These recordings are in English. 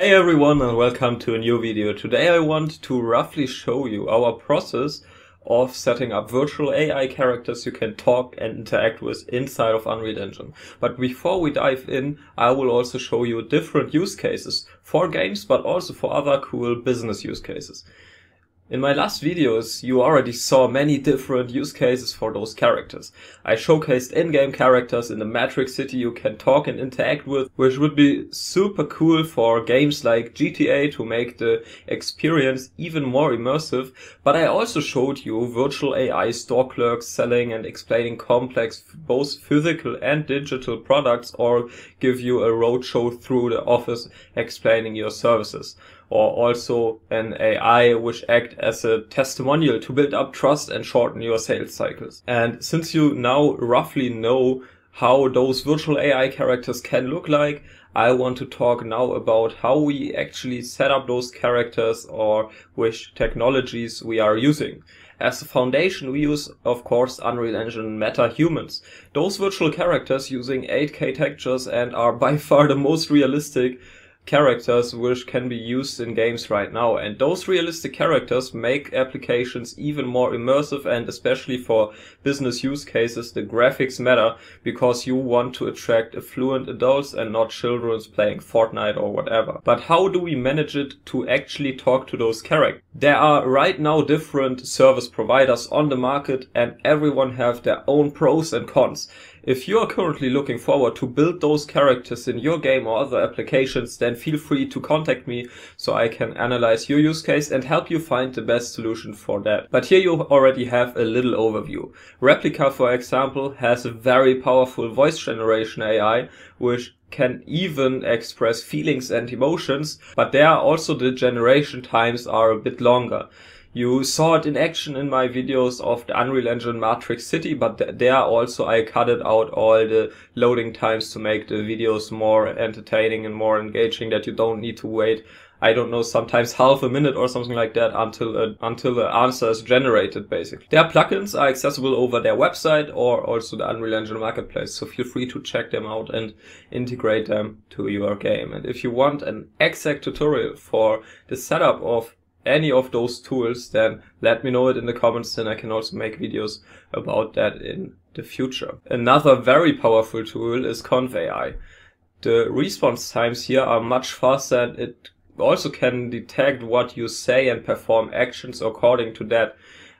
Hey everyone and welcome to a new video. Today I want to roughly show you our process of setting up virtual AI characters you can talk and interact with inside of Unreal Engine. But before we dive in, I will also show you different use cases for games but also for other cool business use cases. In my last videos, you already saw many different use cases for those characters. I showcased in-game characters in the Matrix City you can talk and interact with, which would be super cool for games like GTA to make the experience even more immersive. But I also showed you virtual AI store clerks selling and explaining complex both physical and digital products or give you a roadshow through the office explaining your services or also an AI which act as a testimonial to build up trust and shorten your sales cycles. And since you now roughly know how those virtual AI characters can look like, I want to talk now about how we actually set up those characters or which technologies we are using. As a foundation, we use, of course, Unreal Engine MetaHumans. Those virtual characters using 8K textures and are by far the most realistic characters which can be used in games right now. And those realistic characters make applications even more immersive and especially for business use cases, the graphics matter because you want to attract affluent adults and not children playing Fortnite or whatever. But how do we manage it to actually talk to those characters? There are right now different service providers on the market and everyone have their own pros and cons. If you are currently looking forward to build those characters in your game or other applications, then feel free to contact me so I can analyze your use case and help you find the best solution for that. But here you already have a little overview. Replica, for example, has a very powerful voice generation AI, which can even express feelings and emotions, but there also the generation times are a bit longer. You saw it in action in my videos of the Unreal Engine Matrix City, but there also I cut it out all the loading times to make the videos more entertaining and more engaging that you don't need to wait I don't know, sometimes half a minute or something like that until uh, until the answer is generated, basically. Their plugins are accessible over their website or also the Unreal Engine Marketplace, so feel free to check them out and integrate them to your game. And if you want an exact tutorial for the setup of any of those tools, then let me know it in the comments and I can also make videos about that in the future. Another very powerful tool is Convai. The response times here are much faster and it also can detect what you say and perform actions according to that.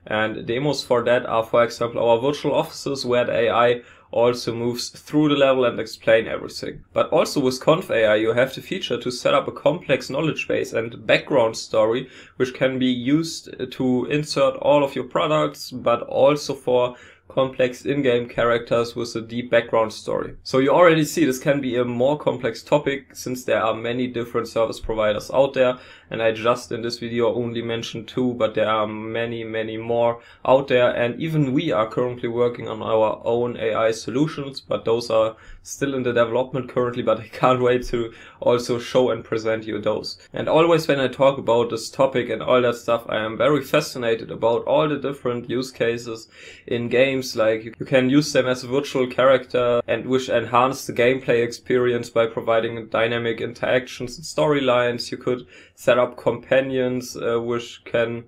And demos for that are, for example, our virtual offices where the AI also moves through the level and explain everything. But also with Convai you have the feature to set up a complex knowledge base and background story which can be used to insert all of your products but also for complex in-game characters with a deep background story. So you already see this can be a more complex topic since there are many different service providers out there and I just in this video only mentioned two but there are many many more out there and even we are currently working on our own AI solutions but those are still in the development currently but I can't wait to also show and present you those. And always when I talk about this topic and all that stuff I am very fascinated about all the different use cases in games games, like you can use them as a virtual character and which enhance the gameplay experience by providing dynamic interactions and storylines. You could set up companions uh, which can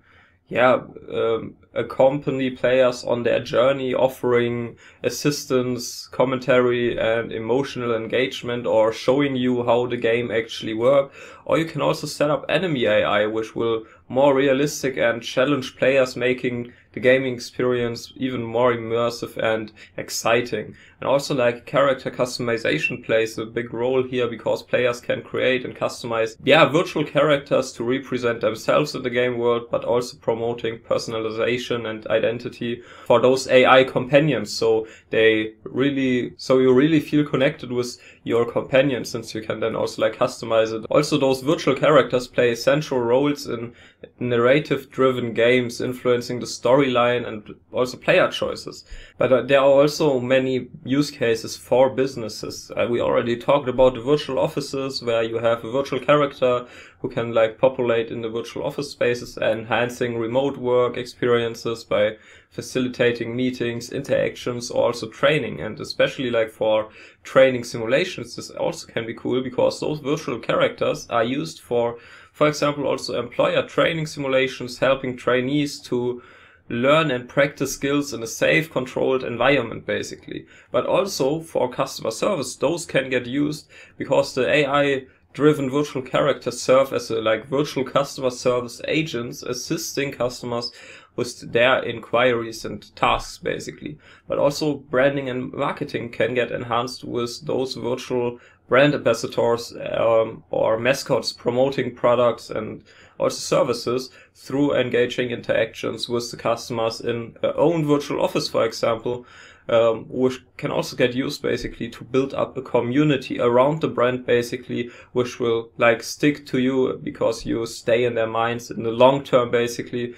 yeah, um, accompany players on their journey, offering assistance, commentary, and emotional engagement, or showing you how the game actually works. Or you can also set up enemy AI, which will more realistic and challenge players, making the gaming experience even more immersive and exciting. And also like character customization plays a big role here because players can create and customize, yeah, virtual characters to represent themselves in the game world, but also promoting personalization and identity for those AI companions. So they really, so you really feel connected with your companion since you can then also like customize it. Also those virtual characters play essential roles in narrative driven games influencing the story storyline and also player choices. But uh, there are also many use cases for businesses. Uh, we already talked about the virtual offices where you have a virtual character who can like populate in the virtual office spaces, enhancing remote work experiences by facilitating meetings, interactions, also training. And especially like for training simulations, this also can be cool because those virtual characters are used for, for example, also employer training simulations, helping trainees to learn and practice skills in a safe, controlled environment, basically. But also for customer service, those can get used because the AI driven virtual characters serve as a, like virtual customer service agents assisting customers with their inquiries and tasks basically. But also branding and marketing can get enhanced with those virtual brand ambassadors um, or mascots promoting products and also services through engaging interactions with the customers in their own virtual office, for example, um, which can also get used basically to build up a community around the brand basically, which will like stick to you because you stay in their minds in the long term basically,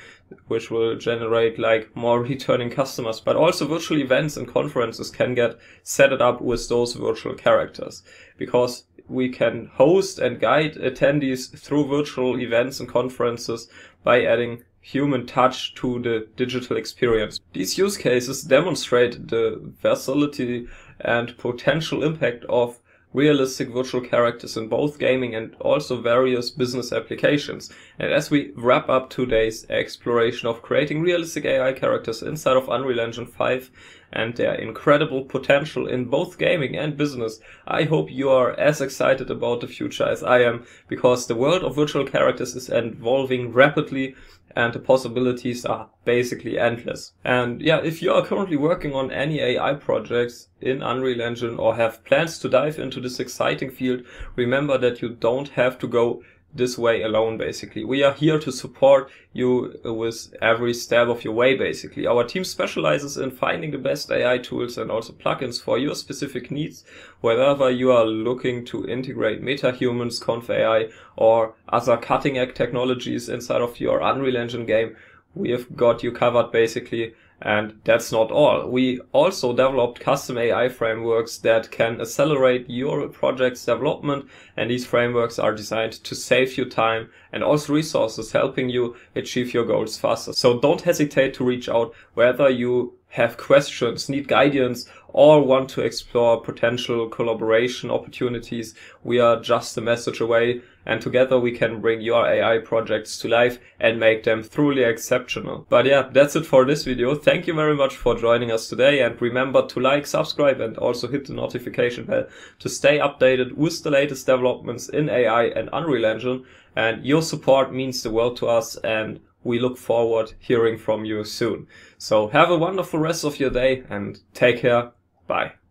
which will generate like more returning customers. But also virtual events and conferences can get set it up with those virtual characters because we can host and guide attendees through virtual events and conferences by adding human touch to the digital experience. These use cases demonstrate the versatility and potential impact of realistic virtual characters in both gaming and also various business applications. And as we wrap up today's exploration of creating realistic AI characters inside of Unreal Engine 5 and their incredible potential in both gaming and business, I hope you are as excited about the future as I am because the world of virtual characters is evolving rapidly and the possibilities are basically endless. And yeah, if you are currently working on any AI projects in Unreal Engine or have plans to dive into this exciting field, remember that you don't have to go this way alone basically. We are here to support you with every step of your way basically. Our team specializes in finding the best AI tools and also plugins for your specific needs, wherever you are looking to integrate MetaHumans, Convai or other cutting edge technologies inside of your Unreal Engine game. We have got you covered basically and that's not all. We also developed custom AI frameworks that can accelerate your project's development and these frameworks are designed to save you time and also resources helping you achieve your goals faster. So don't hesitate to reach out whether you have questions, need guidance, or want to explore potential collaboration opportunities, we are just a message away and together we can bring your AI projects to life and make them truly exceptional. But yeah, that's it for this video. Thank you very much for joining us today and remember to like, subscribe and also hit the notification bell to stay updated with the latest developments in AI and Unreal Engine. And your support means the world to us and we look forward hearing from you soon. So have a wonderful rest of your day and take care. Bye.